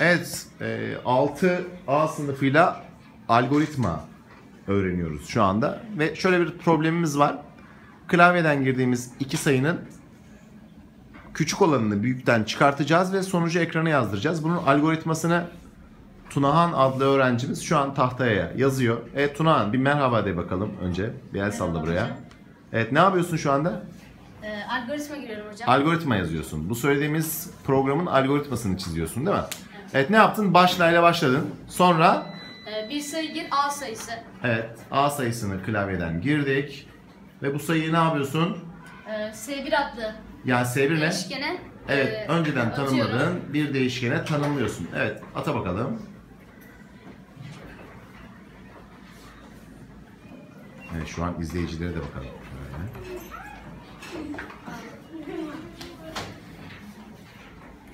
Evet, e, 6A sınıfıyla algoritma öğreniyoruz şu anda. Ve şöyle bir problemimiz var. Klavyeden girdiğimiz iki sayının küçük olanını büyükten çıkartacağız ve sonucu ekrana yazdıracağız. Bunun algoritmasını Tunahan adlı öğrencimiz şu an tahtaya yazıyor. Evet Tunahan bir merhaba de bakalım önce. Bir el salla buraya. hocam. Evet ne yapıyorsun şu anda? Ee, algoritma giriyorum hocam. Algoritma yazıyorsun. Bu söylediğimiz programın algoritmasını çiziyorsun değil mi? Evet ne yaptın? Başlayla başladın. Sonra Ee, bir sayı gir A sayısı. evet A sayısını klavyeden girdik. Ve bu sayıyı ne yapıyorsun? Ee, S1 adlı Yani S1 ne? değişkene Evet, e, önceden atıyorum. tanımladığın bir değişkene tanımlıyorsun. Evet, ata bakalım. Evet, şu an izleyicilere de bakalım.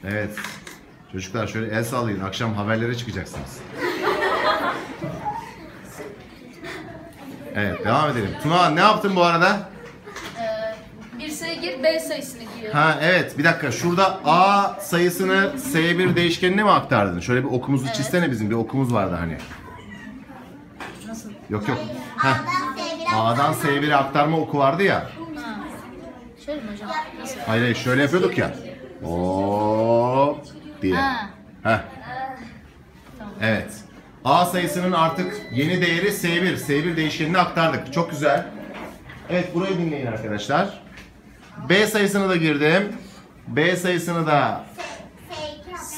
Evet. Çocuklar şöyle el sallayın. Akşam haberlere çıkacaksınız. Evet, devam edelim. Tuna ne yaptın bu arada? Ee, bir sayı gir B sayısını giriyor. Ha evet bir dakika şurada A sayısını S1 değişkenine mi aktardın? Şöyle bir okumuzu Evet. çizsene bizim bir okumuz vardı hani. Nasıl? Yok yok. Heh. A'dan S1'e aktarma oku vardı ya. Ha. Şöyle mi hocam? Nasıl? Hayır hayır şöyle yapıyorduk ya. Hop diye. Ha. Heh. Evet. A sayısının artık yeni değeri S1. S1 değişkenine aktardık. Çok güzel. Evet burayı dinleyin arkadaşlar. B sayısını da girdim. B sayısını da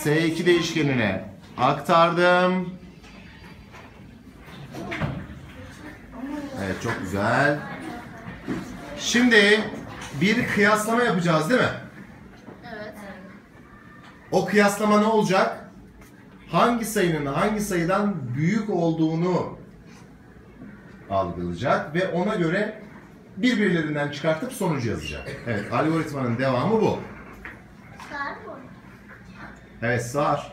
S2 değişkenine aktardım. Evet çok güzel. Şimdi bir kıyaslama yapacağız değil mi? O kıyaslama ne olacak? Hangi sayının hangi sayıdan büyük olduğunu algılayacak ve ona göre birbirlerinden çıkartıp sonucu yazacak. Evet, algoritmanın devamı bu. Evet, sağır.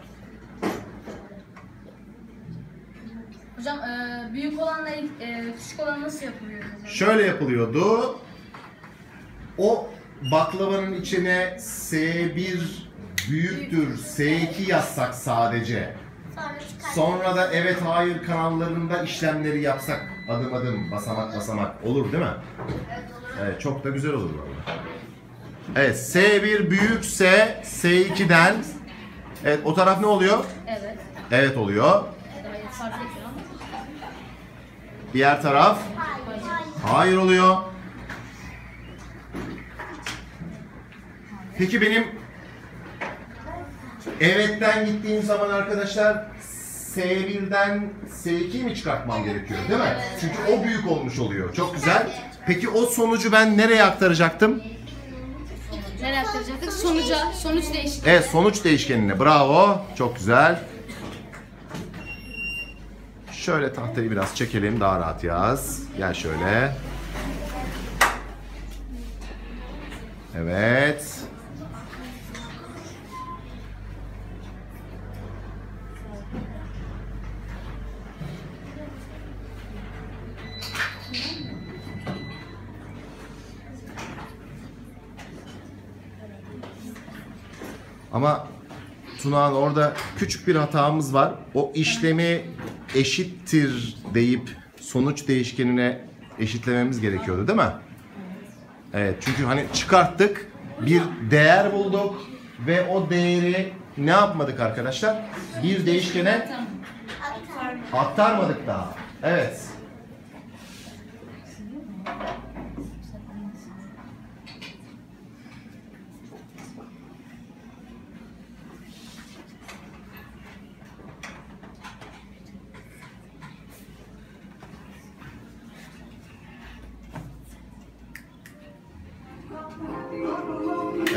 Hocam e, büyük olanla e, küçük olan nasıl yapılıyor? hocam? Şöyle yapılıyordu. O baklavanın içine S1 büyüktür, S2 yazsak sadece. Sonra da evet hayır kanallarında işlemleri yapsak adım adım basamak basamak olur değil mi? Evet çok da güzel olur valla. Evet S1 büyükse S2'den Evet o taraf ne oluyor? Evet. Evet oluyor. Diğer taraf hayır oluyor. Peki benim evetten gittiğim zaman arkadaşlar S1'den S2'yi mi çıkartmam gerekiyor değil mi? Çünkü o büyük olmuş oluyor. Çok güzel. Peki o sonucu ben nereye aktaracaktım? Nereye aktaracaktık? Sonuca, sonuç değişik. Evet sonuç değişkenine. Bravo. Çok güzel. Şöyle tahtayı biraz çekelim daha rahat yaz. Gel şöyle. Evet. Ama Tunağan orada küçük bir hatamız var. O işlemi eşittir deyip sonuç değişkenine eşitlememiz gerekiyordu değil mi? Evet çünkü hani çıkarttık bir değer bulduk ve o değeri ne yapmadık arkadaşlar? Bir değişkene aktarmadık daha. Evet.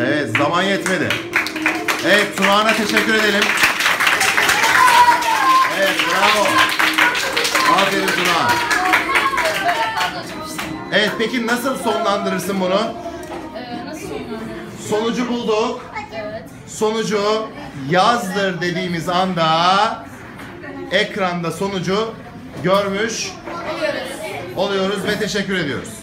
Evet zaman yetmedi. Evet Tunağan'a teşekkür edelim. Evet bravo. Aferin Tunağan. Evet peki nasıl sonlandırırsın bunu? Sonucu bulduk. Sonucu yazdır dediğimiz anda ekranda sonucu görmüş oluyoruz ve teşekkür ediyoruz.